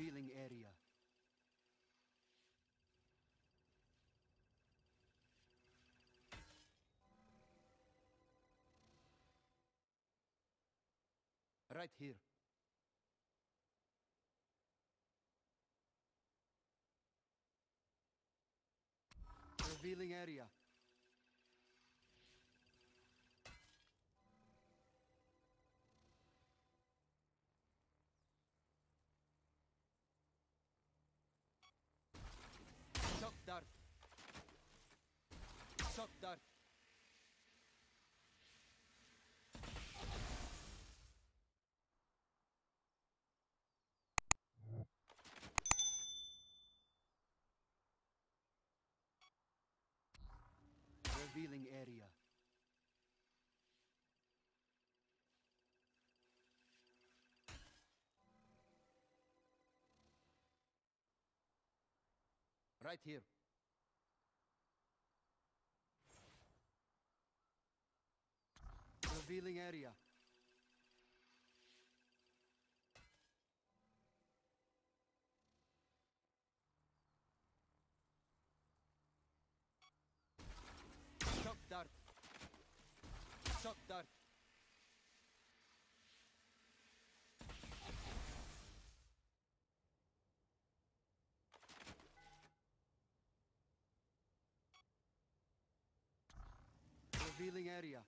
Revealing area. Right here. Revealing area. Shock dart. Revealing area. Right here. Revealing area. Shock dart. Shock dart. Revealing area.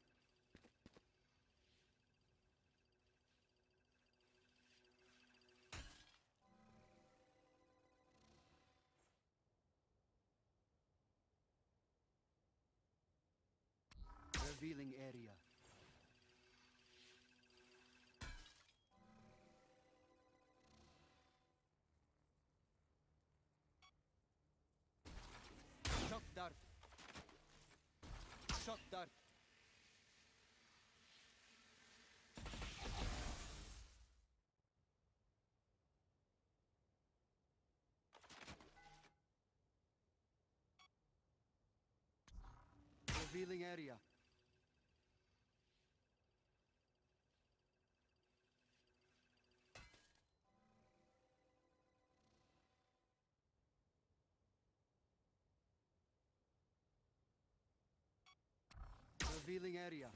Revealing area. Shock dart. Shock dart. Revealing area. Revealing area.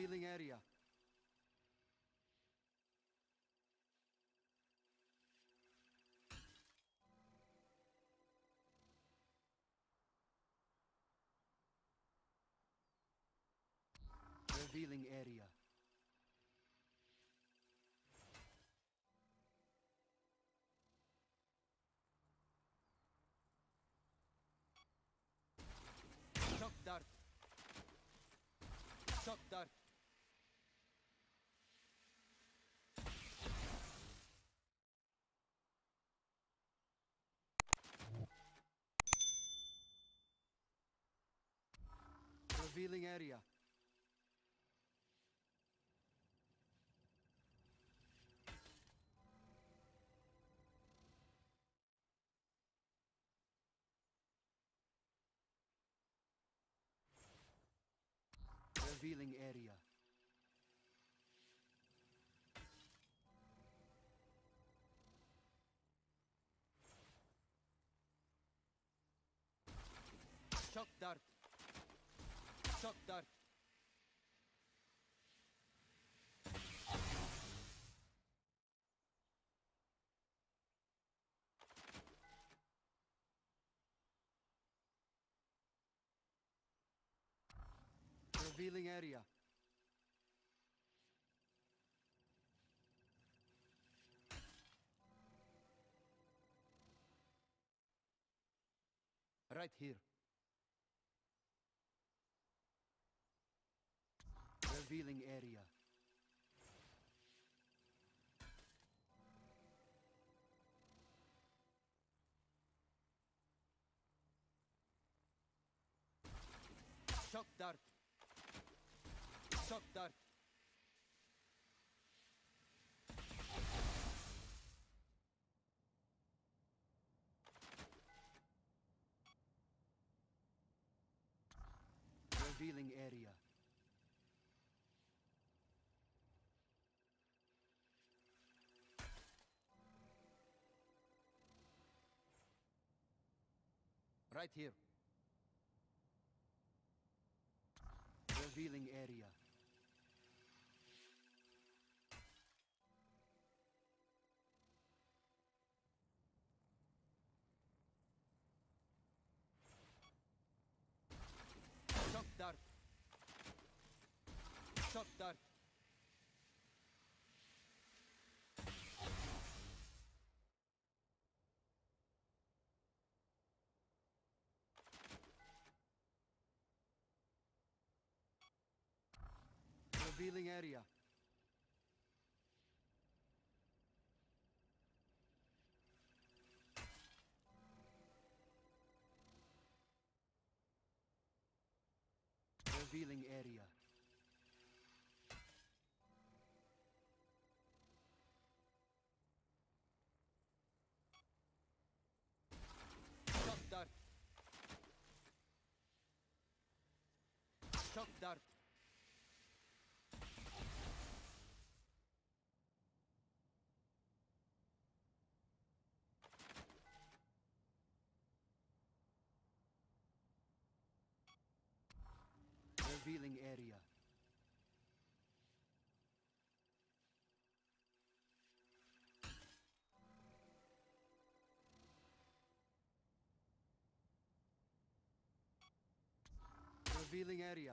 Revealing area. Revealing area. Shock dart. Shock dart. Revealing area. Revealing area. Shock dart. Shock dart. Revealing area. Right here. Revealing area. Shock dart. Shock dart. Revealing area. Right here. Revealing area. Revealing area. Revealing area. Shock dart. Shock dart. Revealing area. Revealing area.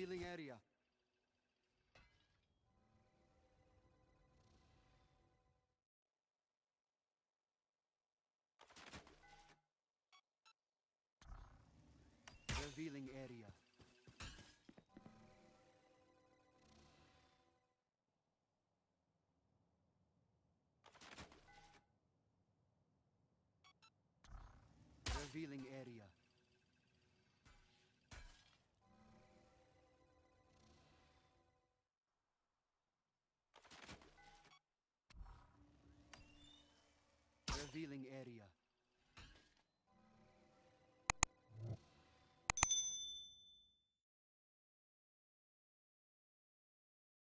Revealing area. Revealing area. Revealing area. Revealing area.